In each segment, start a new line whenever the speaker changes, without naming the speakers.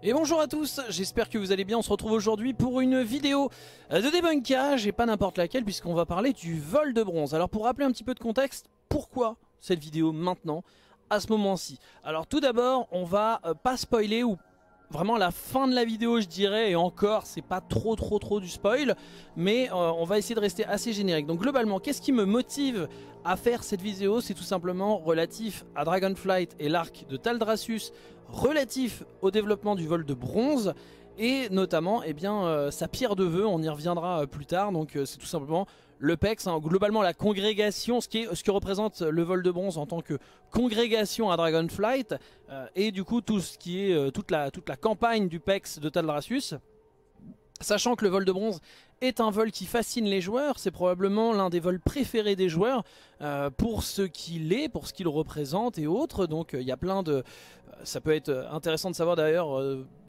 Et bonjour à tous, j'espère que vous allez bien, on se retrouve aujourd'hui pour une vidéo de débunkage et pas n'importe laquelle puisqu'on va parler du vol de bronze. Alors pour rappeler un petit peu de contexte, pourquoi cette vidéo maintenant, à ce moment-ci? Alors tout d'abord, on va euh, pas spoiler ou vraiment la fin de la vidéo je dirais et encore c'est pas trop trop trop du spoil mais euh, on va essayer de rester assez générique. Donc globalement qu'est-ce qui me motive à faire cette vidéo? C'est tout simplement relatif à Dragonflight et l'arc de Taldrassus relatif au développement du vol de bronze et notamment eh bien, euh, sa pierre de vœux, on y reviendra euh, plus tard, donc euh, c'est tout simplement le PEX, hein. globalement la congrégation, ce, qui est, ce que représente le vol de bronze en tant que congrégation à Dragonflight, et du coup tout ce qui est toute, la, toute la campagne du PEX de Taldrassus, sachant que le vol de bronze est un vol qui fascine les joueurs, c'est probablement l'un des vols préférés des joueurs pour ce qu'il est, pour ce qu'il représente et autres, donc il y a plein de... ça peut être intéressant de savoir d'ailleurs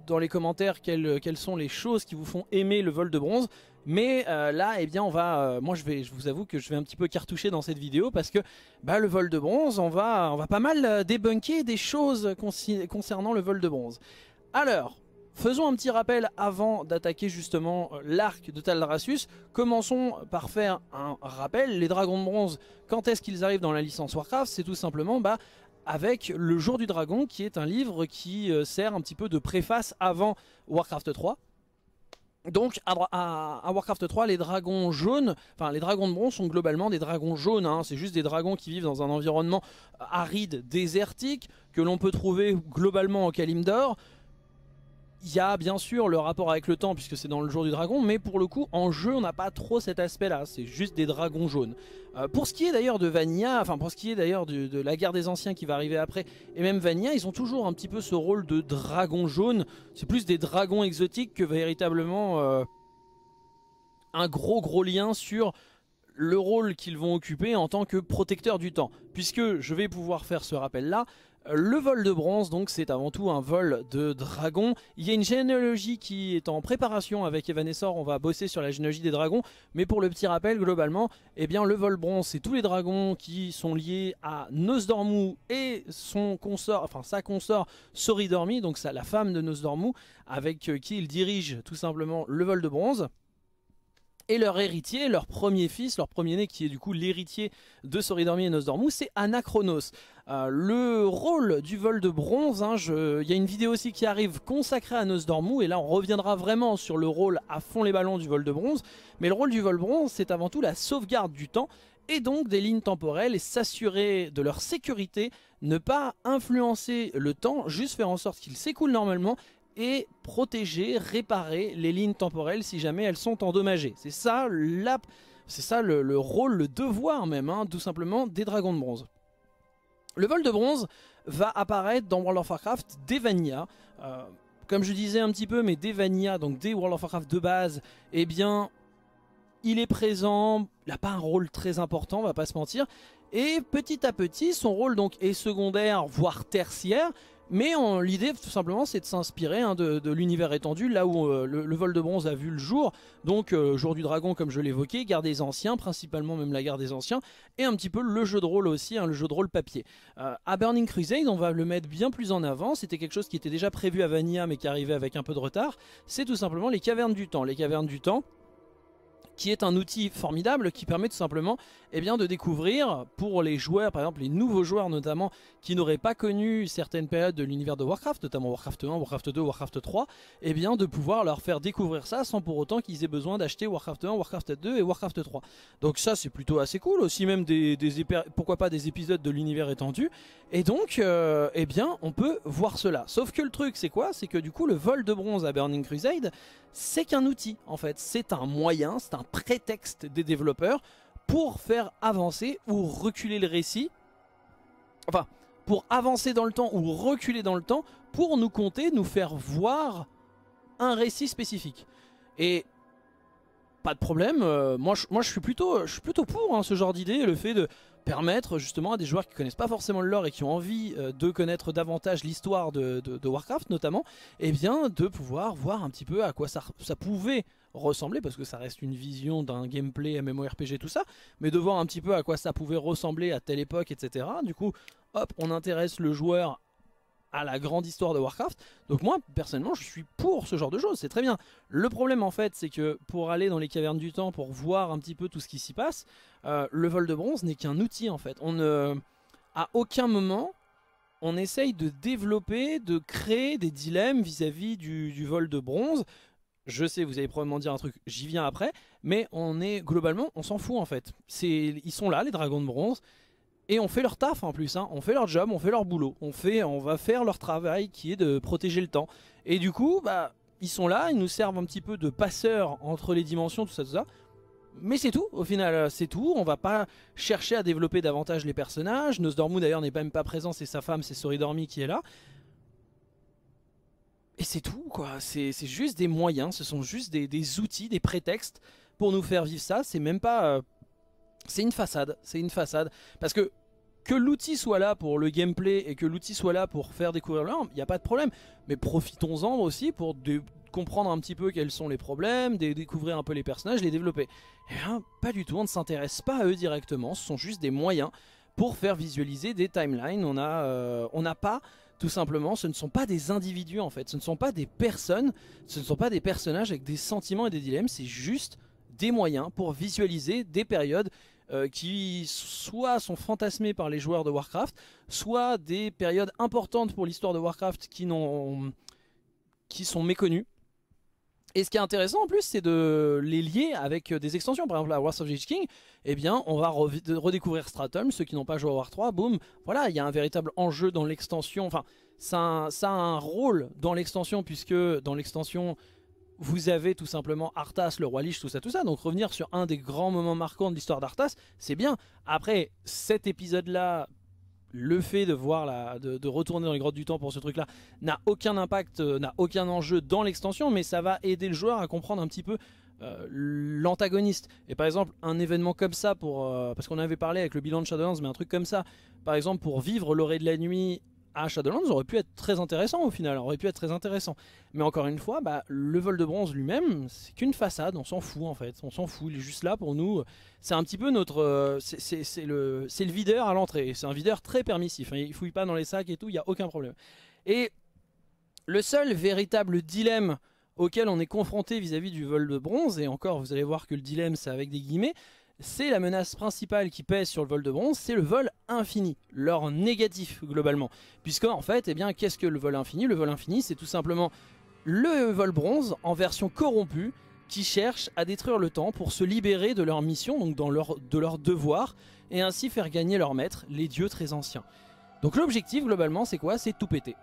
dans les commentaires quelles, sont les choses qui vous font aimer le vol de bronze. Mais euh, là, eh bien, on va, euh, moi, je vais, je vous avoue que je vais un petit peu cartoucher dans cette vidéo parce que bah, le vol de bronze, on va, on va pas mal euh, débunker des choses concernant le vol de bronze. Alors, faisons un petit rappel avant d'attaquer justement l'arc de Taldrassus. Commençons par faire un rappel. Les dragons de bronze, quand est-ce qu'ils arrivent dans la licence Warcraft? C'est tout simplement bah, avec Le Jour du Dragon qui est un livre qui euh, sert un petit peu de préface avant Warcraft 3. Donc à, Warcraft 3 les dragons jaunes, enfin les dragons de bronze sont globalement des dragons jaunes, hein. c'est juste des dragons qui vivent dans un environnement aride, désertique, que l'on peut trouver globalement en Kalimdor. Il y a bien sûr le rapport avec le temps puisque c'est dans le jour du dragon, mais pour le coup en jeu on n'a pas trop cet aspect là, c'est juste des dragons jaunes. Euh, pour ce qui est d'ailleurs de Vanilla, enfin pour ce qui est d'ailleurs de, la guerre des anciens qui va arriver après, et même Vanilla, ils ont toujours un petit peu ce rôle de dragon jaune, c'est plus des dragons exotiques que véritablement euh, un gros gros lien sur le rôle qu'ils vont occuper en tant que protecteur du temps. Puisque je vais pouvoir faire ce rappel là, le vol de bronze, donc c'est avant tout un vol de dragon. Il y a une généalogie qui est en préparation avec Evanescor, on va bosser sur la généalogie des dragons. Mais pour le petit rappel, globalement, eh bien le vol bronze, c'est tous les dragons qui sont liés à Nosdormu et son consort, enfin sa consort Soridormi, donc la femme de Nosdormu, avec euh, qui il dirige tout simplement le vol de bronze et leur héritier, leur premier fils, leur premier-né qui est du coup l'héritier de Soridormi et Nosdormu, c'est Anachronos. Euh, le rôle du vol de bronze, hein, il y a une vidéo aussi qui arrive consacrée à Nosdormu et là on reviendra vraiment sur le rôle à fond les ballons du vol de bronze, mais le rôle du vol bronze c'est avant tout la sauvegarde du temps et donc des lignes temporelles et s'assurer de leur sécurité, ne pas influencer le temps, juste faire en sorte qu'il s'écoule normalement et protéger, réparer les lignes temporelles si jamais elles sont endommagées. C'est ça, c'est ça le, rôle, le devoir même, hein, tout simplement, des dragons de bronze. Le vol de bronze va apparaître dans World of Warcraft dès Vanilla. Euh, comme je disais un petit peu, mais dès Vanilla, donc dès World of Warcraft de base, eh bien, il est présent, il n'a pas un rôle très important, on va pas se mentir. Et petit à petit, son rôle donc est secondaire, voire tertiaire, mais l'idée tout simplement c'est de s'inspirer hein, de, l'univers étendu, là où euh, le, vol de bronze a vu le jour, donc euh, jour du dragon comme je l'évoquais, guerre des anciens, principalement même la guerre des anciens, et un petit peu le jeu de rôle aussi, hein, le jeu de rôle papier. Euh, à Burning Crusade on va le mettre bien plus en avant, c'était quelque chose qui était déjà prévu à Vanilla mais qui arrivait avec un peu de retard, c'est tout simplement les cavernes du temps. Les cavernes du temps, qui est un outil formidable qui permet tout simplement eh bien, de découvrir pour les joueurs, par exemple les nouveaux joueurs notamment, qui n'auraient pas connu certaines périodes de l'univers de Warcraft, notamment Warcraft 1, Warcraft 2, Warcraft 3, eh bien de pouvoir leur faire découvrir ça sans pour autant qu'ils aient besoin d'acheter Warcraft 1, Warcraft 2 et Warcraft 3. Donc ça c'est plutôt assez cool, aussi même des, pourquoi pas des épisodes de l'univers étendu, et donc euh, eh bien on peut voir cela. Sauf que le truc c'est quoi? C'est que du coup le vol de bronze à Burning Crusade, c'est qu'un outil en fait, c'est un moyen, c'est un prétexte des développeurs pour faire avancer ou reculer le récit. Enfin, pour avancer dans le temps ou reculer dans le temps pour nous compter, nous faire voir un récit spécifique. Et pas de problème, euh, moi, je, suis plutôt pour hein, ce genre d'idée, le fait de permettre justement à des joueurs qui connaissent pas forcément le lore et qui ont envie euh, de connaître davantage l'histoire de, Warcraft notamment, et eh bien de pouvoir voir un petit peu à quoi ça, pouvait ressembler, parce que ça reste une vision d'un gameplay MMORPG tout ça, mais de voir un petit peu à quoi ça pouvait ressembler à telle époque, etc. Du coup, hop, on intéresse le joueur à la grande histoire de Warcraft. Donc moi, personnellement, je suis pour ce genre de choses, c'est très bien. Le problème en fait, c'est que pour aller dans les cavernes du temps, pour voir un petit peu tout ce qui s'y passe, euh, le vol de bronze n'est qu'un outil en fait. On ne, à aucun moment, on essaye de développer, de créer des dilemmes vis-à-vis du, vol de bronze. Je sais, vous allez probablement dire un truc, j'y viens après, mais on est globalement, on s'en fout en fait. Ils sont là, les dragons de bronze, et on fait leur taf en plus, hein. on fait leur job, on fait leur boulot, on, fait, on va faire leur travail qui est de protéger le temps. Et du coup, bah, ils sont là, ils nous servent un petit peu de passeurs entre les dimensions, tout ça, tout ça. Mais c'est tout, au final, c'est tout. On va pas chercher à développer davantage les personnages. Nosdormu d'ailleurs n'est même pas présent, c'est sa femme, c'est Soridormi qui est là. Et c'est tout, quoi. C'est juste des moyens, ce sont juste des, outils, des prétextes pour nous faire vivre ça. C'est même pas... Euh, c'est une façade, c'est une façade. Parce que que l'outil soit là pour le gameplay et que l'outil soit là pour faire découvrir l'arme, il n'y a pas de problème. Mais profitons-en aussi pour comprendre un petit peu quels sont les problèmes, découvrir un peu les personnages, les développer. Eh bien, pas du tout, on ne s'intéresse pas à eux directement, ce sont juste des moyens pour faire visualiser des timelines. On n'a euh, pas, tout simplement, ce ne sont pas des individus en fait, ce ne sont pas des personnes, ce ne sont pas des personnages avec des sentiments et des dilemmes, c'est juste des moyens pour visualiser des périodes euh, qui soit sont fantasmés par les joueurs de Warcraft, soit des périodes importantes pour l'histoire de Warcraft qui, qui sont méconnues. Et ce qui est intéressant en plus, c'est de les lier avec des extensions. Par exemple, la Wars of the King, eh bien, on va redécouvrir Stratum. Ceux qui n'ont pas joué à War 3, boum, voilà, il y a un véritable enjeu dans l'extension. Enfin, ça, a un rôle dans l'extension, puisque dans l'extension, vous avez tout simplement Arthas, le roi Lich, tout ça, tout ça. Donc revenir sur un des grands moments marquants de l'histoire d'Arthas, c'est bien. Après, cet épisode-là, le fait de voir de, retourner dans les grottes du temps pour ce truc-là n'a aucun impact, euh, n'a aucun enjeu dans l'extension, mais ça va aider le joueur à comprendre un petit peu euh, l'antagoniste. Et par exemple, un événement comme ça, pour euh, parce qu'on avait parlé avec le bilan de Shadowlands, mais un truc comme ça, par exemple pour vivre l'orée de la nuit à Shadowlands aurait pu être très intéressant au final, aurait pu être très intéressant. Mais encore une fois, bah, le vol de bronze lui-même, c'est qu'une façade, on s'en fout en fait, on s'en fout, il est juste là pour nous. C'est un petit peu notre... Euh, c'est le, le videur à l'entrée, c'est un videur très permissif, hein. il fouille pas dans les sacs et tout, il n'y a aucun problème. Et le seul véritable dilemme auquel on est confronté vis-à-vis du vol de bronze, et encore vous allez voir que le dilemme c'est avec des guillemets, c'est la menace principale qui pèse sur le vol de bronze, c'est le vol infini, leur négatif globalement. Puisque en fait, eh bien, qu'est-ce que le vol infini? Le vol infini, c'est tout simplement le vol bronze en version corrompue qui cherche à détruire le temps pour se libérer de leur mission, donc de leur devoir, et ainsi faire gagner leur maître, les dieux très anciens. Donc l'objectif globalement c'est quoi? C'est tout péter.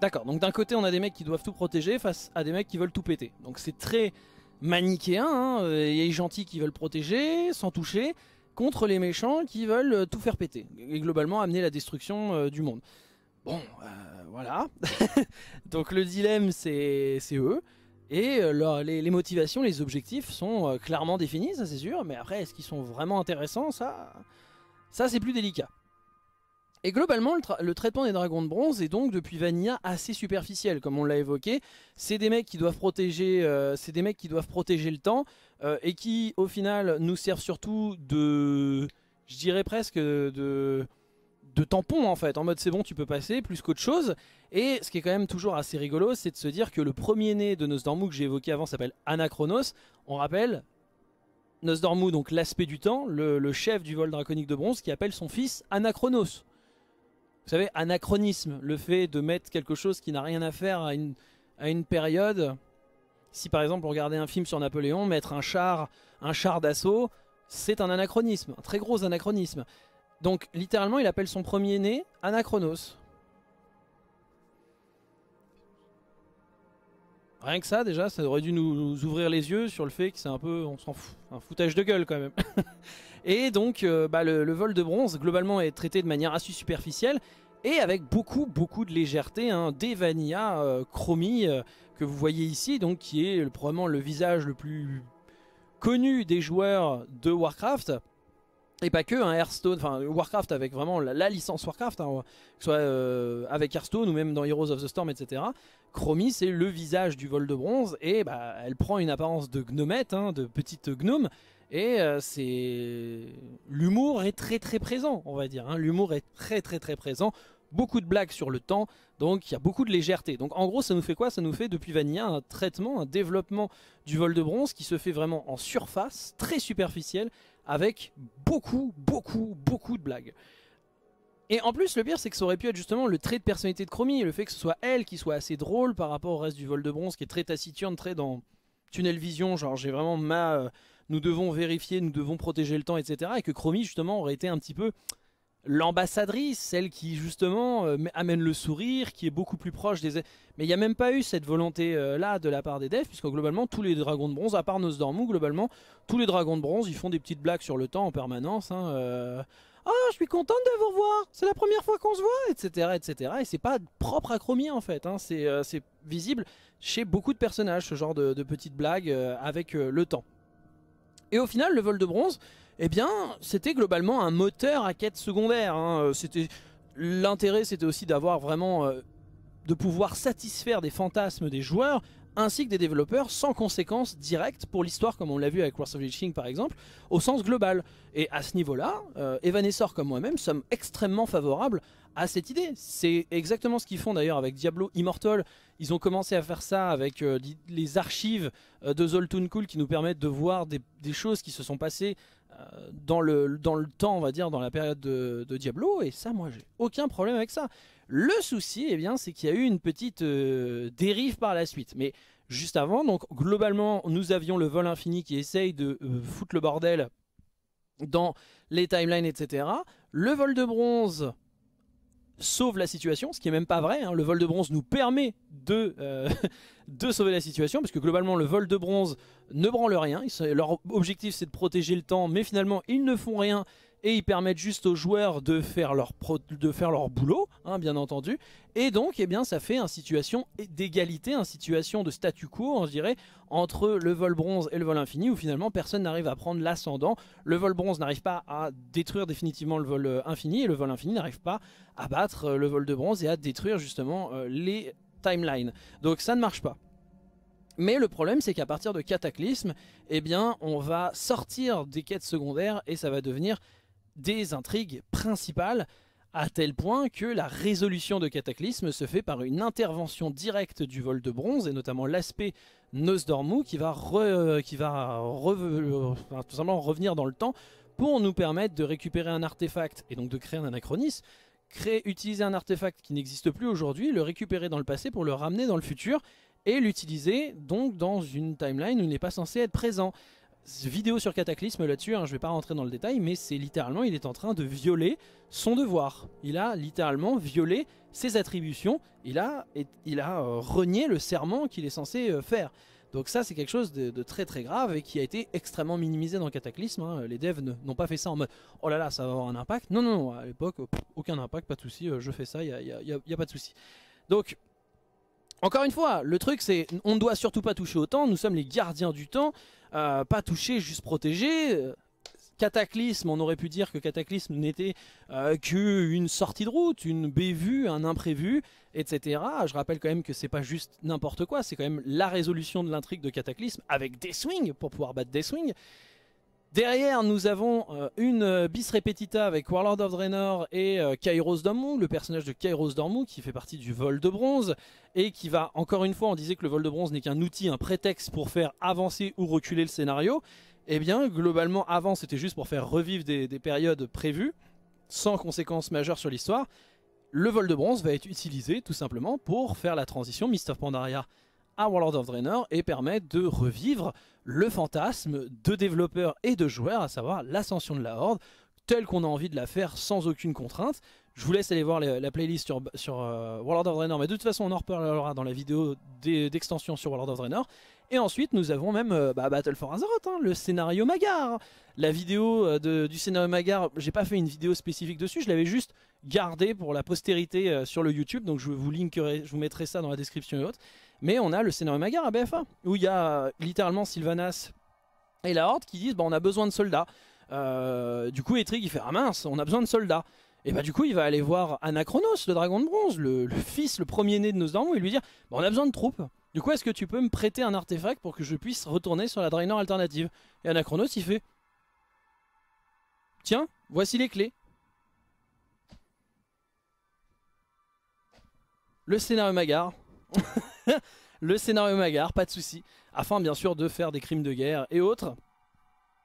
D'accord, donc d'un côté on a des mecs qui doivent tout protéger face à des mecs qui veulent tout péter. Donc c'est très manichéen, hein, a les gentils qui veulent protéger sans toucher, contre les méchants qui veulent euh, tout faire péter, et globalement amener la destruction euh, du monde. Bon, euh, voilà. Donc le dilemme c'est eux, et les, les, motivations, les objectifs sont clairement définis, ça c'est sûr, mais après est-ce qu'ils sont vraiment intéressants, ça, ça c'est plus délicat. Et globalement, le, traitement des dragons de bronze est donc depuis Vanilla assez superficiel, comme on l'a évoqué. C'est des mecs qui doivent protéger, euh, c'est des mecs qui doivent protéger le temps euh, et qui, au final, nous servent surtout de, je dirais presque de, de tampon en fait. En mode c'est bon, tu peux passer, plus qu'autre chose. Et ce qui est quand même toujours assez rigolo, c'est de se dire que le premier né de Nosdormu que j'ai évoqué avant s'appelle Anachronos. On rappelle, Nosdormu, donc l'aspect du temps, le, le, chef du vol draconique de bronze, qui appelle son fils Anachronos. Vous savez, anachronisme, le fait de mettre quelque chose qui n'a rien à faire à une, période. Si par exemple on regardait un film sur Napoléon, mettre un char, un char d'assaut, c'est un anachronisme, un très gros anachronisme. Donc littéralement il appelle son premier-né Anachronos. Rien que ça déjà, ça aurait dû nous, ouvrir les yeux sur le fait que c'est un peu, on s'en fout, un foutage de gueule quand même. Et donc euh, bah, le, vol de bronze globalement est traité de manière assez superficielle et avec beaucoup beaucoup de légèreté. Hein, des vanilla euh, euh, que vous voyez ici, donc qui est probablement le visage le plus connu des joueurs de Warcraft. Et pas que, un Hearthstone, enfin Warcraft avec vraiment la, licence Warcraft, hein, soit avec Hearthstone ou même dans Heroes of the Storm, etc. Chromie, c'est le visage du vol de bronze et bah, elle prend une apparence de gnomette, hein, de petite gnome, et euh, c'est l'humour est très très présent, on va dire. Hein. L'humour est très très très présent beaucoup de blagues sur le temps, donc il y a beaucoup de légèreté. Donc en gros ça nous fait quoi? Ça nous fait depuis Vanilla un traitement, un développement du vol de bronze qui se fait vraiment en surface, très superficiel, avec beaucoup, beaucoup, beaucoup de blagues. Et en plus le pire c'est que ça aurait pu être justement le trait de personnalité de Chromie, le fait que ce soit elle qui soit assez drôle par rapport au reste du vol de bronze qui est très taciturne, très dans tunnel vision, genre j'ai vraiment ma... Euh, nous devons vérifier, nous devons protéger le temps, etc. Et que Chromie justement aurait été un petit peu l'ambassadrice, celle qui justement euh, amène le sourire, qui est beaucoup plus proche des... Mais il n'y a même pas eu cette volonté-là euh, de la part des devs, puisque globalement, tous les dragons de bronze, à part Nosdormu, globalement, tous les dragons de bronze, ils font des petites blagues sur le temps en permanence. Hein, euh, Ah, je suis contente de vous revoir, c'est la première fois qu'on se voit, etc. etc. Et c'est pas propre à Chromie en fait, hein. c'est visible chez beaucoup de personnages, ce genre de petites blagues avec le temps. Et au final, le vol de bronze, eh bien, c'était globalement un moteur à quête secondaire. Hein. Euh, c'était L'intérêt, c'était aussi d'avoir vraiment... Euh, de pouvoir satisfaire des fantasmes des joueurs ainsi que des développeurs sans conséquences directes pour l'histoire comme on l'a vu avec Wars of King par exemple au sens global et à ce niveau là euh, Evanescor comme moi-même sommes extrêmement favorables à cette idée c'est exactement ce qu'ils font d'ailleurs avec Diablo Immortal ils ont commencé à faire ça avec les archives de Zoltun Cool qui nous permettent de voir des, choses qui se sont passées dans le, dans le temps, on va dire, dans la période de, Diablo, et ça, moi, j'ai aucun problème avec ça. Le souci, eh bien, c'est qu'il y a eu une petite euh, dérive par la suite. Mais juste avant, donc globalement, nous avions le vol infini qui essaye de euh, foutre le bordel dans les timelines, etc. Le vol de bronze sauve la situation, ce qui est même pas vrai. Hein. Le vol de bronze nous permet de, euh, de sauver la situation, parce que globalement le vol de bronze ne branle rien. Leur objectif c'est de protéger le temps, mais finalement ils ne font rien et ils permettent juste aux joueurs de faire leur, de faire leur boulot, hein, bien entendu. Et donc, eh bien, ça fait une situation d'égalité, une situation de statu quo, on dirait, entre le vol bronze et le vol infini, où finalement personne n'arrive à prendre l'ascendant. Le vol bronze n'arrive pas à détruire définitivement le vol euh, infini, et le vol infini n'arrive pas à battre euh, le vol de bronze et à détruire justement euh, les timelines. Donc ça ne marche pas. Mais le problème c'est qu'à partir de Cataclysme, eh bien on va sortir des quêtes secondaires et ça va devenir des intrigues principales à tel point que la résolution de Cataclysme se fait par une intervention directe du vol de bronze et notamment l'aspect Nosdormu qui va, qui va tout simplement revenir dans le temps pour nous permettre de récupérer un artefact et donc de créer un anachronisme. Utiliser un artefact qui n'existe plus aujourd'hui, le récupérer dans le passé pour le ramener dans le futur et l'utiliser donc dans une timeline où il n'est pas censé être présent vidéo sur Cataclysme là-dessus, hein, je vais pas rentrer dans le détail, mais c'est littéralement, il est en train de violer son devoir. Il a littéralement violé ses attributions, il a, il a euh, renié le serment qu'il est censé euh, faire. Donc ça c'est quelque chose de, très très grave et qui a été extrêmement minimisé dans Cataclysme. Hein. Les devs n'ont pas fait ça en mode « Oh là là, ça va avoir un impact ». Non, non, non, à l'époque, aucun impact, pas de souci, euh, je fais ça, il n'y a, y a, pas de souci. Donc encore une fois, le truc c'est on ne doit surtout pas toucher au temps, nous sommes les gardiens du temps, euh, pas toucher, juste protéger. Cataclysme, on aurait pu dire que Cataclysme n'était euh, qu'une sortie de route, une bévue, un imprévu, etc. Je rappelle quand même que c'est pas juste n'importe quoi, c'est quand même la résolution de l'intrigue de Cataclysme avec des swings pour pouvoir battre des swings. Derrière, nous avons euh, une euh, bis repetita avec Warlord of Draenor et euh, Kairos Dormu, le personnage de Kairos Dormu qui fait partie du vol de bronze et qui va, encore une fois, on disait que le vol de bronze n'est qu'un outil, un prétexte pour faire avancer ou reculer le scénario. Eh bien, globalement, avant, c'était juste pour faire revivre des, des périodes prévues, sans conséquences majeures sur l'histoire. Le vol de bronze va être utilisé tout simplement pour faire la transition Mist of Pandaria à of Draenor et permettre de revivre le fantasme de développeurs et de joueurs, à savoir l'ascension de la Horde, telle qu'on a envie de la faire sans aucune contrainte. Je vous laisse aller voir la, playlist sur, sur euh, World of Draenor, mais de toute façon on en reparlera dans la vidéo d'extension sur World of Draenor. Et ensuite nous avons même euh, bah, Battle for Azeroth, hein, le scénario Magar. La vidéo euh, du scénario Magar, j'ai pas fait une vidéo spécifique dessus, je l'avais juste gardé pour la postérité sur le YouTube, donc je vous linkerai, je vous mettrai ça dans la description et autres. Mais on a le scénario Magar à BFA, où il y a littéralement Sylvanas et la Horde qui disent bah, on a besoin de soldats. Du coup, Etrig il fait ah mince, on a besoin de soldats. Et bah du coup, il va aller voir Anachronos, le dragon de bronze, le, fils, le premier-né de Nosdormu, et lui dire bah, on a besoin de troupes. Du coup, est-ce que tu peux me prêter un artefact pour que je puisse retourner sur la Draenor alternative? Et Anachronos, il fait Tiens, voici les clés. le scénario Magar. le scénario Magar, pas de souci. Afin bien sûr de faire des crimes de guerre et autres.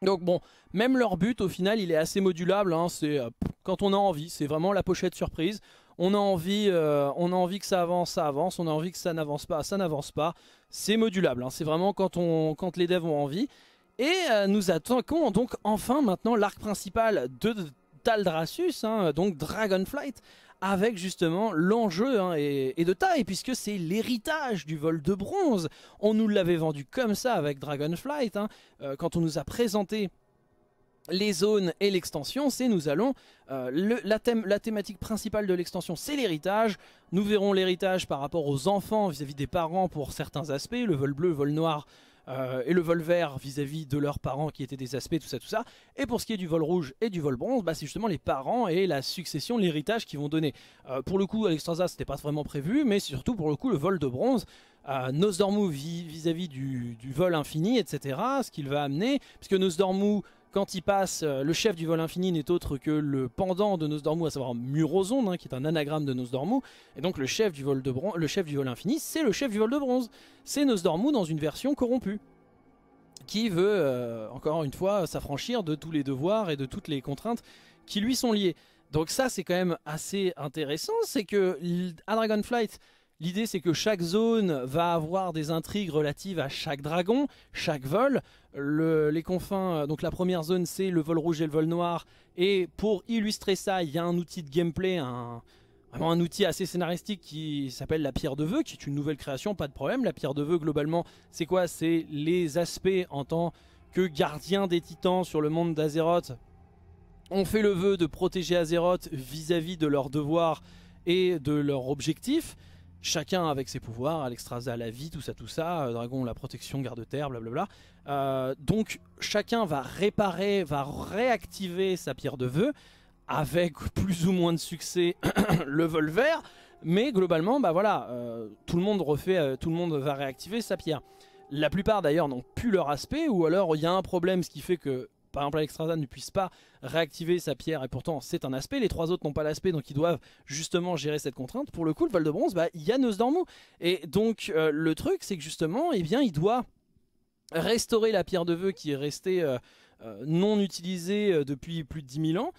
Donc bon, même leur but au final il est assez modulable, hein. c'est euh, quand on a envie, c'est vraiment la pochette surprise. On a, envie, euh, on a envie que ça avance, ça avance, on a envie que ça n'avance pas, ça n'avance pas. C'est modulable, hein. c'est vraiment quand, on, quand les devs ont envie. Et euh, nous attaquons donc enfin maintenant l'arc principal de Taldrasus, hein, donc Dragonflight, avec justement l'enjeu hein, et, de taille, puisque c'est l'héritage du vol de bronze. On nous l'avait vendu comme ça avec Dragonflight, hein. euh, quand on nous a présenté les zones et l'extension, c'est nous allons, euh, la, thématique principale de l'extension c'est l'héritage, nous verrons l'héritage par rapport aux enfants vis-à-vis -vis des parents pour certains aspects, le vol bleu, le vol noir euh, et le vol vert vis-à-vis de leurs parents qui étaient des aspects, tout ça, tout ça. Et pour ce qui est du vol rouge et du vol bronze, bah, c'est justement les parents et la succession, l'héritage qui vont donner. Euh, pour le coup, Alexstrasza, c'était pas vraiment prévu, mais surtout pour le coup, le vol de bronze. Euh, Nosdormu vis-à-vis du, du, vol infini, etc. Ce qu'il va amener, puisque Nosdormu quand il passe, euh, le chef du vol infini n'est autre que le pendant de Nosdormu, à savoir Murozond, hein, qui est un anagramme de Nosdormu. Et donc le chef du vol, de le chef du vol infini, c'est le chef du vol de bronze. C'est Nosdormu dans une version corrompue qui veut, euh, encore une fois, s'affranchir de tous les devoirs et de toutes les contraintes qui lui sont liées. Donc ça, c'est quand même assez intéressant, c'est que à Dragonflight, L'idée c'est que chaque zone va avoir des intrigues relatives à chaque dragon, chaque vol. les confins, donc la première zone c'est le vol rouge et le vol noir. Et pour illustrer ça, il y a un outil de gameplay, un, un outil assez scénaristique qui s'appelle la pierre de vœux, qui est une nouvelle création, pas de problème. La pierre de vœux globalement c'est quoi? C'est les aspects en tant que gardien des titans sur le monde d'Azeroth. On fait le vœu de protéger Azeroth vis-à-vis de leurs devoirs et de leurs objectifs. Chacun avec ses pouvoirs, Alexstrasza la vie, tout ça, tout ça, euh, Dragon la protection, garde-terre, blablabla. Euh, donc chacun va réparer, va réactiver sa pierre de vœux, avec plus ou moins de succès le vol vert, mais globalement, bah voilà, euh, tout le monde refait, tout le monde va réactiver sa pierre. La plupart d'ailleurs n'ont plus leur aspect, ou alors il y a un problème, ce qui fait que par exemple Alexstrasza ne puisse pas réactiver sa pierre et pourtant c'est un aspect, les trois autres n'ont pas l'aspect donc ils doivent justement gérer cette contrainte. Pour le coup le vol de bronze, bah, il y a Nosdormu et donc euh, le truc c'est que justement eh bien, il doit restaurer la pierre de vœux qui est restée euh, euh, non utilisée depuis plus de 10 000 ans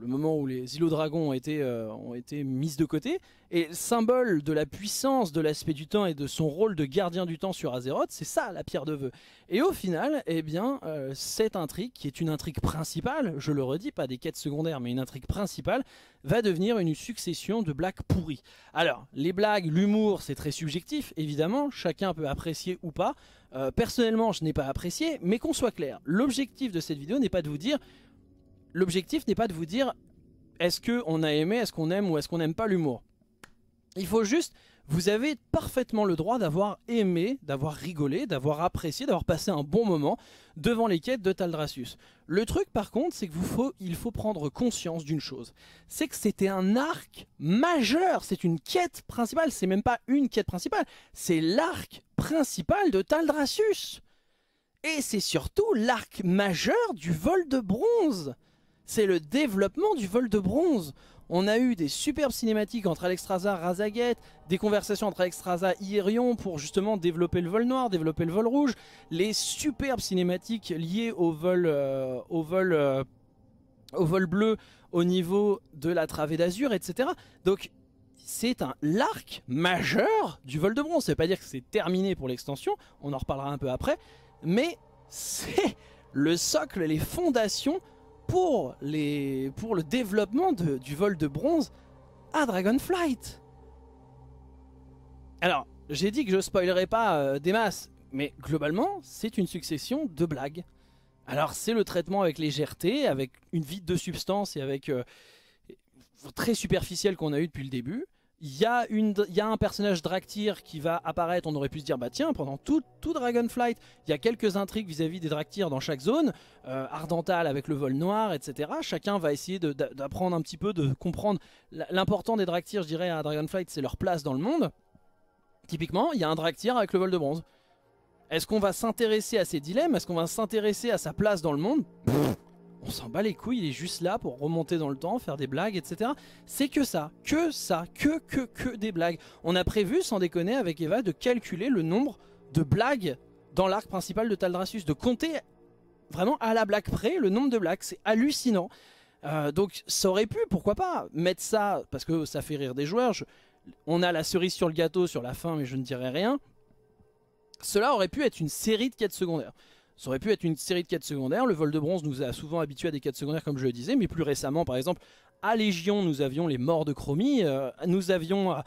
le moment où les îlots dragons ont été, euh, mises de côté. Et symbole de la puissance de l'aspect du temps et de son rôle de gardien du temps sur Azeroth, c'est ça la pierre de vœux. Et au final, eh bien, euh, cette intrigue, qui est une intrigue principale, je le redis, pas des quêtes secondaires, mais une intrigue principale, va devenir une succession de blagues pourries. Alors, les blagues, l'humour, c'est très subjectif, évidemment, chacun peut apprécier ou pas. Euh, personnellement, je n'ai pas apprécié, mais qu'on soit clair, l'objectif de cette vidéo n'est pas de vous dire l'objectif n'est pas de vous dire est-ce qu'on a aimé, est-ce qu'on aime ou est-ce qu'on n'aime pas l'humour. Il faut juste, vous avez parfaitement le droit d'avoir aimé, d'avoir rigolé, d'avoir apprécié, d'avoir passé un bon moment devant les quêtes de Taldrassus. Le truc par contre, c'est que faut, il faut prendre conscience d'une chose. C'est que c'était un arc majeur, c'est une quête principale, c'est même pas une quête principale, c'est l'arc principal de Taldrassus. Et c'est surtout l'arc majeur du vol de bronze c'est le développement du vol de bronze. On a eu des superbes cinématiques entre Alexstrasza et Razaget, des conversations entre Alexstrasza et Irion pour justement développer le vol noir, développer le vol rouge, les superbes cinématiques liées au vol, euh, au vol, euh, au vol bleu au niveau de la travée d'azur, etc. Donc c'est un l'arc majeur du vol de bronze. Ça veut pas dire que c'est terminé pour l'extension, on en reparlera un peu après, mais c'est le socle, les fondations pour, les, pour le développement du vol de bronze à Dragonflight. Alors, j'ai dit que je spoilerai pas euh, des masses, mais globalement, c'est une succession de blagues. Alors, c'est le traitement avec légèreté, avec une vide de substance et avec euh, très superficiel qu'on a eu depuis le début. Il y, a un personnage Draktyr qui va apparaître, on aurait pu se dire, bah tiens, pendant tout, tout Dragonflight, il y a quelques intrigues vis-à-vis des Draktyr dans chaque zone, euh, Ardental avec le vol noir, etc. Chacun va essayer d'apprendre un petit peu, de comprendre l'important des Draktyr, je dirais, à Dragonflight, c'est leur place dans le monde. Typiquement, il y a un Draktyr avec le vol de bronze. Est-ce qu'on va s'intéresser à ses dilemmes? Est-ce qu'on va s'intéresser à sa place dans le monde? On s'en bat les couilles, il est juste là pour remonter dans le temps, faire des blagues, etc. C'est que ça, que ça, que, que, que des blagues. On a prévu, sans déconner avec Eva, de calculer le nombre de blagues dans l'arc principal de Taldrassus, de compter vraiment à la blague près le nombre de blagues, c'est hallucinant. Euh, donc ça aurait pu, pourquoi pas, mettre ça, parce que ça fait rire des joueurs, on a la cerise sur le gâteau sur la fin, mais je ne dirais rien. Cela aurait pu être une série de quêtes secondaires. Ça aurait pu être une série de quêtes secondaires. Le vol de bronze nous a souvent habitués à des quêtes secondaires, comme je le disais, mais plus récemment, par exemple, à Légion, nous avions les morts de Chromie. Euh, nous avions à,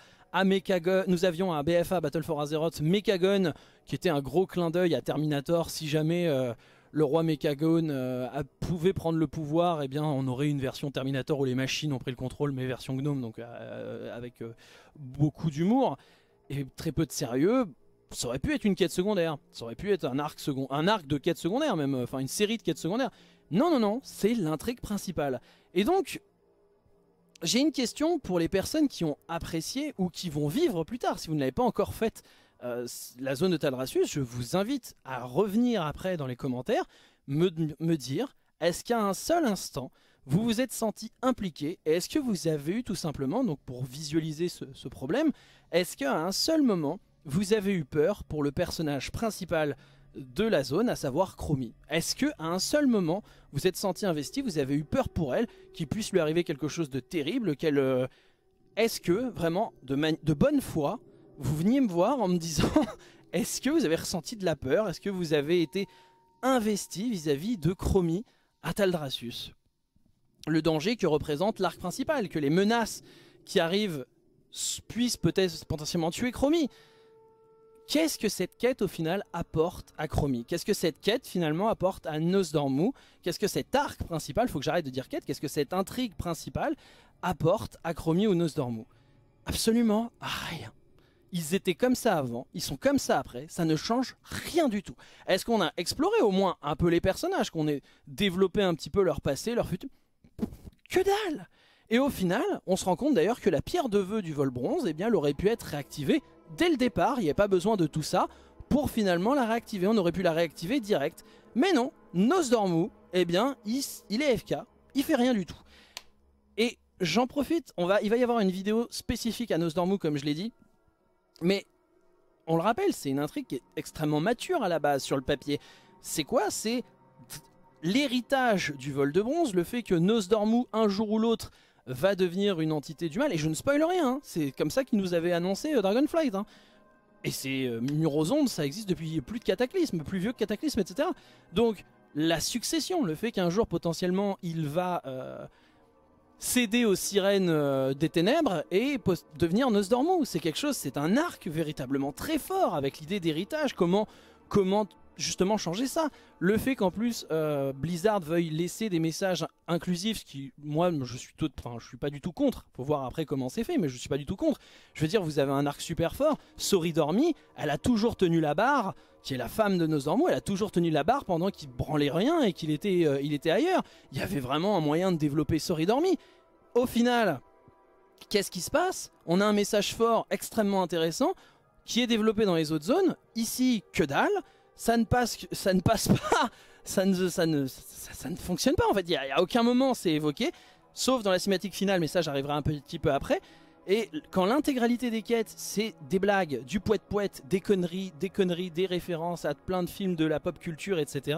nous avions à BFA Battle for Azeroth Mechagon, qui était un gros clin d'œil à Terminator. Si jamais euh, le roi Mechagon euh, pouvait prendre le pouvoir, eh bien, on aurait une version Terminator où les machines ont pris le contrôle, mais version Gnome, donc avec beaucoup d'humour et très peu de sérieux ça aurait pu être une quête secondaire, ça aurait pu être un arc, second, un arc de quête secondaire même, enfin une série de quêtes secondaires. Non, non, non, c'est l'intrigue principale. Et donc, j'ai une question pour les personnes qui ont apprécié ou qui vont vivre plus tard. Si vous ne l'avez pas encore fait, euh, la zone de Taldrassus, je vous invite à revenir après dans les commentaires, me, dire, est-ce qu'à un seul instant, vous vous êtes senti impliqué est-ce que vous avez eu tout simplement, donc pour visualiser ce problème, est-ce qu'à un seul moment, vous avez eu peur pour le personnage principal de la zone, à savoir Chromie. Est-ce que à un seul moment, vous êtes senti investi, vous avez eu peur pour elle, qu'il puisse lui arriver quelque chose de terrible, qu'elle... Euh, est-ce que, vraiment, de, bonne foi, vous veniez me voir en me disant, est-ce que vous avez ressenti de la peur? Est-ce que vous avez été investi vis-à-vis de Chromie à Taldrassus? Le danger que représente l'arc principal, que les menaces qui arrivent puissent peut-être potentiellement tuer Chromie. Qu'est-ce que cette quête au final apporte à Chromie? Qu'est-ce que cette quête finalement apporte à Nosdormu Qu'est-ce que cet arc principal, faut que j'arrête de dire quête, qu'est-ce que cette intrigue principale apporte à Chromie ou Nosdormu Absolument rien. Ils étaient comme ça avant, ils sont comme ça après, ça ne change rien du tout. Est-ce qu'on a exploré au moins un peu les personnages, qu'on ait développé un petit peu leur passé, leur futur? Que dalle Et au final, on se rend compte d'ailleurs que la pierre de vœu du vol bronze, eh bien, elle aurait pu être réactivée dès le départ, il n'y a pas besoin de tout ça pour finalement la réactiver. On aurait pu la réactiver direct. Mais non, Nosdormu, eh bien, il, est FK, il fait rien du tout. Et j'en profite, on va, il va y avoir une vidéo spécifique à Nosdormu, comme je l'ai dit. Mais, on le rappelle, c'est une intrigue qui est extrêmement mature à la base sur le papier. C'est quoi? C'est l'héritage du vol de bronze, le fait que Nosdormu, un jour ou l'autre, va devenir une entité du mal. Et je ne spoil rien, hein. c'est comme ça qu'il nous avait annoncé euh, Dragonflight. Hein. Et c'est euh, ça existe depuis plus de cataclysmes, plus vieux que cataclysme, etc. Donc la succession, le fait qu'un jour potentiellement il va euh, céder aux sirènes des ténèbres et devenir Nosdormu, c'est quelque chose, c'est un arc véritablement très fort avec l'idée d'héritage, comment, comment justement changer ça. Le fait qu'en plus euh, Blizzard veuille laisser des messages inclusifs, qui moi je suis tout, je suis pas du tout contre. Faut voir après comment c'est fait, mais je suis pas du tout contre. Je veux dire, vous avez un arc super fort. Sori Dormi, elle a toujours tenu la barre, qui est la femme de nos elle a toujours tenu la barre pendant qu'il branlait rien et qu'il était, euh, il était ailleurs. Il y avait vraiment un moyen de développer Sori Dormi. Au final, qu'est-ce qui se passe? On a un message fort, extrêmement intéressant, qui est développé dans les autres zones. Ici, que dalle ça ne passe, ça ne passe pas, ça ne, ça ne, ça, ne fonctionne pas en fait. Il n'y a, aucun moment c'est évoqué, sauf dans la cinématique finale, mais ça j'arriverai un petit peu après. Et quand l'intégralité des quêtes, c'est des blagues, du poète-poète, des conneries, des conneries, des références à plein de films de la pop culture, etc.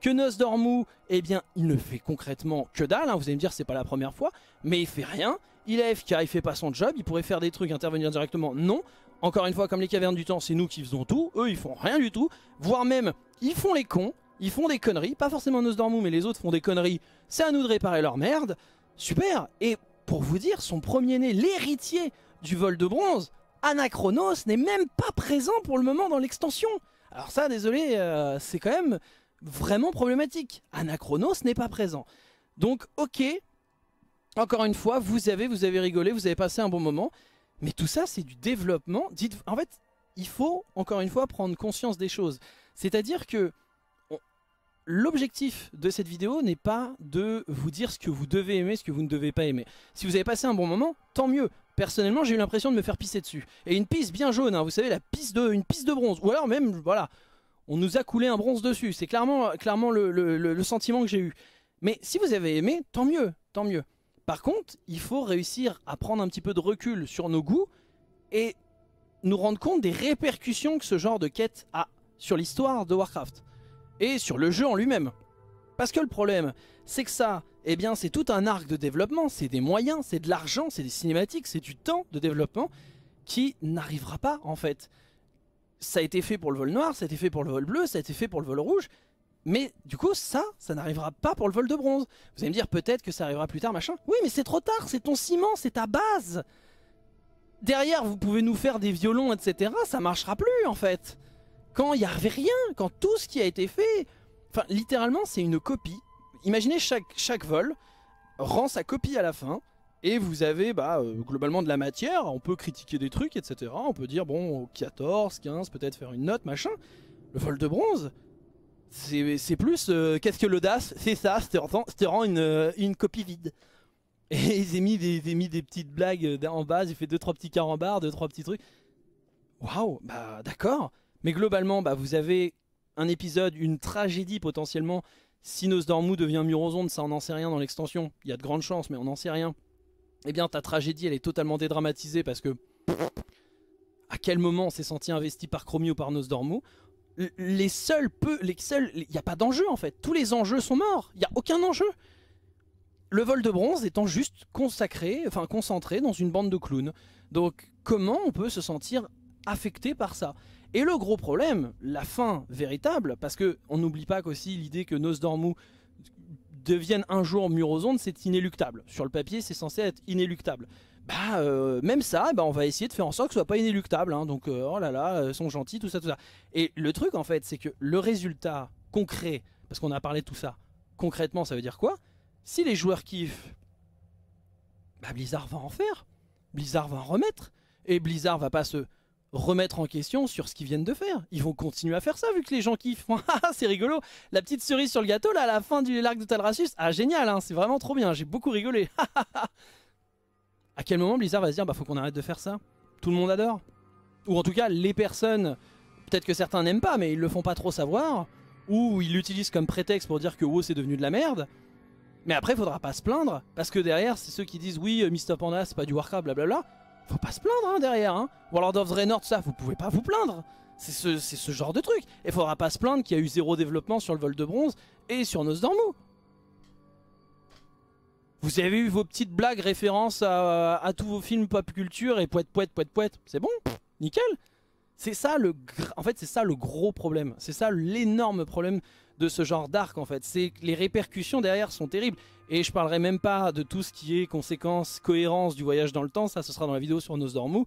Que Nosdormu, eh bien, il ne fait concrètement que dalle. Hein, vous allez me dire, c'est pas la première fois, mais il fait rien. Il est FK, il fait pas son job, il pourrait faire des trucs, intervenir directement. Non, encore une fois, comme les cavernes du temps, c'est nous qui faisons tout. Eux, ils font rien du tout. Voire même, ils font les cons. Ils font des conneries. Pas forcément Nosdormu, mais les autres font des conneries. C'est à nous de réparer leur merde. Super. Et pour vous dire, son premier-né, l'héritier du vol de bronze, Anachronos, n'est même pas présent pour le moment dans l'extension. Alors ça, désolé, euh, c'est quand même vraiment problématique. Anachronos n'est pas présent. Donc, ok, encore une fois, vous avez, vous avez rigolé, vous avez passé un bon moment. Mais tout ça, c'est du développement. En fait, il faut, encore une fois, prendre conscience des choses. C'est-à-dire que l'objectif de cette vidéo n'est pas de vous dire ce que vous devez aimer, ce que vous ne devez pas aimer. Si vous avez passé un bon moment, tant mieux. Personnellement, j'ai eu l'impression de me faire pisser dessus. Et une pisse bien jaune, hein, vous savez, la pisse de, une pisse de bronze. Ou alors même, voilà, on nous a coulé un bronze dessus. C'est clairement, clairement le, le sentiment que j'ai eu. Mais si vous avez aimé, tant mieux, tant mieux. Par contre, il faut réussir à prendre un petit peu de recul sur nos goûts et nous rendre compte des répercussions que ce genre de quête a sur l'histoire de Warcraft et sur le jeu en lui-même. Parce que le problème, c'est que ça, eh bien c'est tout un arc de développement, c'est des moyens, c'est de l'argent, c'est des cinématiques, c'est du temps de développement qui n'arrivera pas en fait. Ça a été fait pour le vol noir, ça a été fait pour le vol bleu, ça a été fait pour le vol rouge, mais du coup ça, ça n'arrivera pas pour le vol de bronze. Vous allez me dire peut-être que ça arrivera plus tard machin. Oui mais c'est trop tard, c'est ton ciment, c'est ta base. Derrière vous pouvez nous faire des violons etc, ça marchera plus en fait. Quand il n'y avait rien, quand tout ce qui a été fait, enfin littéralement c'est une copie. Imaginez chaque, chaque vol rend sa copie à la fin, et vous avez bah, euh, globalement de la matière, on peut critiquer des trucs, etc. On peut dire, bon, 14, 15, peut-être faire une note, machin. Le vol de bronze, c'est plus, euh, qu'est-ce que l'audace? C'est ça, c'était rend une, euh, une copie vide. Et ils ont mis des, petites blagues en base, il fait 2-3 petits carambars, 2-3 petits trucs. Waouh, bah d'accord. Mais globalement, bah, vous avez un épisode, une tragédie potentiellement. Si Nosdormu devient Murozonde, ça on n'en sait rien dans l'extension. Il y a de grandes chances, mais on n'en sait rien eh bien ta tragédie elle est totalement dédramatisée parce que à quel moment on s'est senti investi par Chromie ou par Nosdormu les seuls peu, les seuls, il n'y a pas d'enjeu en fait. Tous les enjeux sont morts. Il n'y a aucun enjeu. Le vol de bronze étant juste consacré, enfin concentré dans une bande de clowns. Donc comment on peut se sentir affecté par ça? Et le gros problème, la fin véritable, parce que on n'oublie pas qu'aussi l'idée que Nosdormu deviennent un jour Murozonde, c'est inéluctable. Sur le papier, c'est censé être inéluctable. Bah, euh, même ça, bah, on va essayer de faire en sorte que ce soit pas inéluctable. Hein. donc, euh, oh là là, euh, sont gentils, tout ça, tout ça. Et le truc, en fait, c'est que le résultat concret, parce qu'on a parlé de tout ça, concrètement, ça veut dire quoi? Si les joueurs kiffent, bah, Blizzard va en faire. Blizzard va en remettre. Et Blizzard va pas se remettre en question sur ce qu'ils viennent de faire. Ils vont continuer à faire ça vu que les gens kiffent. Ah, c'est rigolo. La petite cerise sur le gâteau là à la fin du l'arc de Talrassus. Ah génial, hein, c'est vraiment trop bien. J'ai beaucoup rigolé. à quel moment Blizzard va se dire bah faut qu'on arrête de faire ça? Tout le monde adore. Ou en tout cas les personnes, peut-être que certains n'aiment pas mais ils le font pas trop savoir. Ou ils l'utilisent comme prétexte pour dire que WoW c'est devenu de la merde. Mais après, faudra pas se plaindre, parce que derrière, c'est ceux qui disent oui, euh, Mr. Panda, c'est pas du Warcraft, blablabla faut pas se plaindre hein, derrière. Hein. Warlord of Draenor, ça, vous pouvez pas vous plaindre. C'est ce, ce, genre de truc. Et faudra pas se plaindre qu'il y a eu zéro développement sur le vol de bronze et sur Nosdormu. Vous avez eu vos petites blagues références à, tous vos films pop culture et poète poète poète poète. C'est bon? Nickel C'est ça le gros problème. C'est ça l'énorme problème de ce genre d'arc en fait. C'est les répercussions derrière sont terribles. Et je parlerai même pas de tout ce qui est conséquences, cohérence du voyage dans le temps, ça ce sera dans la vidéo sur Nosdormu.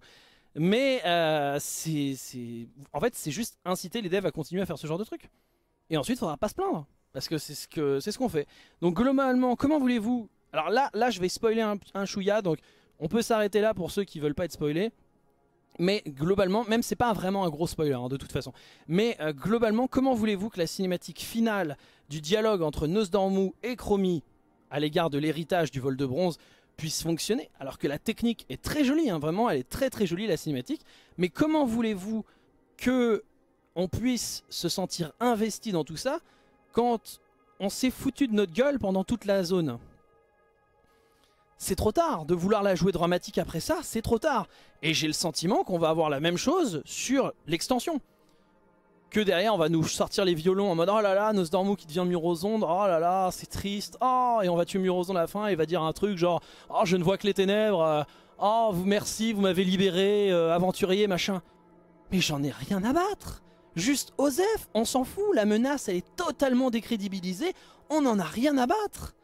Mais euh, c'est, en fait c'est juste inciter les devs à continuer à faire ce genre de truc. Et ensuite il faudra pas se plaindre, parce que c'est ce qu'on fait. Donc globalement, comment voulez-vous... Alors là, je vais spoiler un, un donc on peut s'arrêter là pour ceux qui veulent pas être spoilés. Mais globalement, même c'est pas vraiment un gros spoiler hein, de toute façon. Mais euh, globalement, comment voulez-vous que la cinématique finale du dialogue entre Nosdormu et Chromie à l'égard de l'héritage du vol de bronze puisse fonctionner alors que la technique est très jolie, hein, vraiment elle est très très jolie la cinématique. Mais comment voulez-vous que on puisse se sentir investi dans tout ça quand on s'est foutu de notre gueule pendant toute la zone? C'est trop tard. De vouloir la jouer dramatique après ça, c'est trop tard. Et j'ai le sentiment qu'on va avoir la même chose sur l'extension. Que derrière, on va nous sortir les violons en mode Oh là là, Nosdormu qui devient Murozonde, oh là là, c'est triste, oh, et on va tuer Murozonde à la fin, et il va dire un truc genre Oh, je ne vois que les ténèbres, euh, oh, vous merci, vous m'avez libéré, euh, aventurier, machin. Mais j'en ai rien à battre. Juste Osef, on s'en fout, la menace elle est totalement décrédibilisée, on n'en a rien à battre.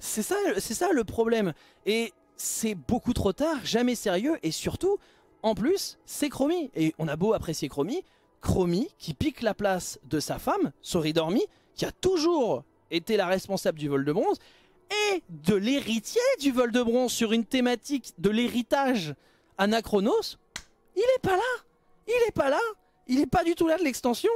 C'est ça, ça le problème. Et c'est beaucoup trop tard, jamais sérieux, et surtout, en plus, c'est Chromie. Et on a beau apprécier Chromie, Chromie qui pique la place de sa femme, Soridormi, qui a toujours été la responsable du vol de bronze, et de l'héritier du vol de bronze sur une thématique de l'héritage Anachronos, il est pas là Il est pas là Il est pas du tout là de l'extension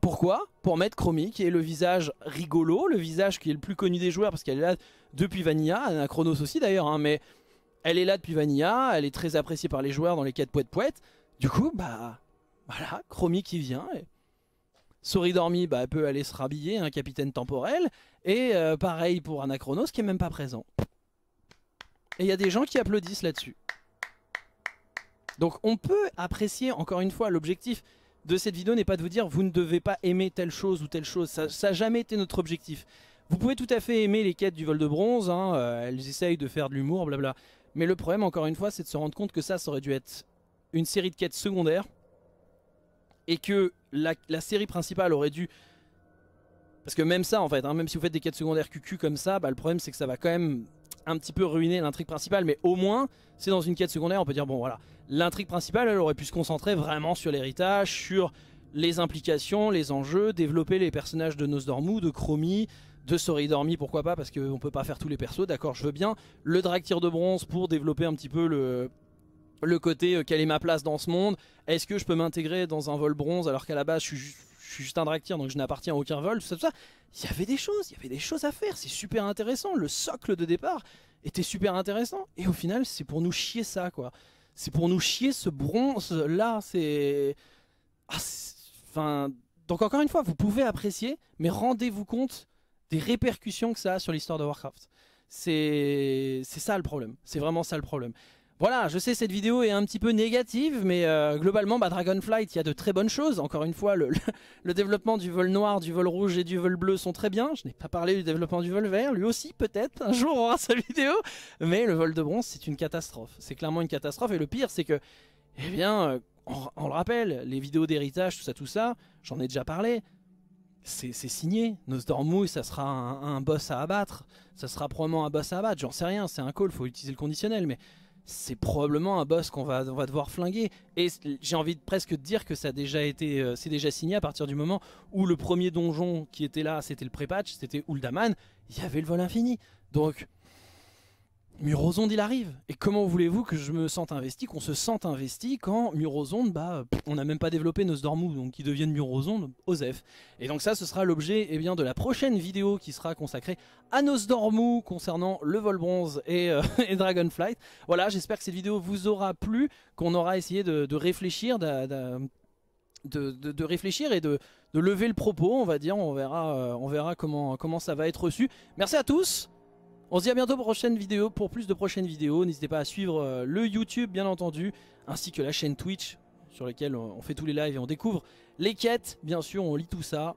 pourquoi Pour mettre Chromie, qui est le visage rigolo, le visage qui est le plus connu des joueurs, parce qu'elle est là depuis Vanilla, Chronos aussi d'ailleurs, hein, mais elle est là depuis Vanilla, elle est très appréciée par les joueurs dans les quêtes poète poète. Du coup, bah voilà, Chromie qui vient. Soridormi bah, peut aller se rhabiller, un capitaine temporel. Et euh, pareil pour Anachronos qui est même pas présent. Et il y a des gens qui applaudissent là-dessus. Donc on peut apprécier, encore une fois, l'objectif de cette vidéo n'est pas de vous dire vous ne devez pas aimer telle chose ou telle chose. Ça n'a jamais été notre objectif. Vous pouvez tout à fait aimer les quêtes du vol de bronze, hein, euh, elles essayent de faire de l'humour, blabla. Mais le problème, encore une fois, c'est de se rendre compte que ça, ça aurait dû être une série de quêtes secondaires. Et que la, série principale aurait dû... Parce que même ça, en fait, hein, même si vous faites des quêtes secondaires QQ comme ça, bah, le problème c'est que ça va quand même un petit peu ruiner l'intrigue principale. Mais au moins, c'est dans une quête secondaire, on peut dire, bon voilà, l'intrigue principale, elle aurait pu se concentrer vraiment sur l'héritage, sur les implications, les enjeux, développer les personnages de Nosdormu, de Chromie, de Soridormi, pourquoi pas, parce qu'on peut pas faire tous les persos, d'accord, je veux bien. Le drag tir de bronze pour développer un petit peu le, le côté euh, quelle est ma place dans ce monde? Est-ce que je peux m'intégrer dans un vol bronze alors qu'à la base je suis, juste un drag tir donc je n'appartiens à aucun vol, tout ça, tout ça? Il y avait des choses, il y avait des choses à faire, c'est super intéressant. Le socle de départ était super intéressant et au final c'est pour nous chier ça quoi. C'est pour nous chier ce bronze là, c'est... Ah, enfin... Donc encore une fois, vous pouvez apprécier, mais rendez-vous compte des répercussions que ça a sur l'histoire de Warcraft. C'est ça le problème. C'est vraiment ça le problème. Voilà, je sais cette vidéo est un petit peu négative, mais euh, globalement, bah, Dragonflight, il y a de très bonnes choses. Encore une fois, le, développement du vol noir, du vol rouge et du vol bleu sont très bien. Je n'ai pas parlé du développement du vol vert, lui aussi peut-être, un jour on aura sa vidéo. Mais le vol de bronze, c'est une catastrophe. C'est clairement une catastrophe, et le pire, c'est que, eh bien, euh, on, le rappelle, les vidéos d'héritage, tout ça, tout ça, j'en ai déjà parlé, c'est signé. Nosdormu, ça sera un, boss à abattre. Ça sera probablement un boss à abattre. J'en sais rien, c'est un call, faut utiliser le conditionnel. Mais c'est probablement un boss qu'on va, va devoir flinguer. Et j'ai envie de presque de dire que ça a déjà été, euh, c'est déjà signé à partir du moment où le premier donjon qui était là, c'était le pré-patch, c'était Uldaman. Il y avait le vol infini. Donc Murozonde il arrive. Et comment voulez-vous que je me sente investi, qu'on se sente investi quand Murozonde, bah, on n'a même pas développé Nosdormu, donc qu'ils deviennent Murozonde, Osef. Et donc ça, ce sera l'objet eh bien de la prochaine vidéo qui sera consacrée à Nosdormu concernant le vol bronze et, euh, Dragonflight. Voilà, j'espère que cette vidéo vous aura plu, qu'on aura essayé de, réfléchir, de, de, réfléchir et de, lever le propos, on va dire. On verra, euh, on verra comment, comment ça va être reçu. Merci à tous on se dit à bientôt pour prochaine vidéo. Pour plus de prochaines vidéos, n'hésitez pas à suivre euh, le YouTube bien entendu, ainsi que la chaîne Twitch sur laquelle on fait tous les lives et on découvre les quêtes. Bien sûr, on lit tout ça.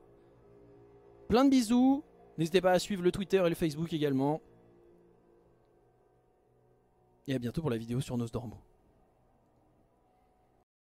Plein de bisous. N'hésitez pas à suivre le Twitter et le Facebook également. Et à bientôt pour la vidéo sur Nosdormo.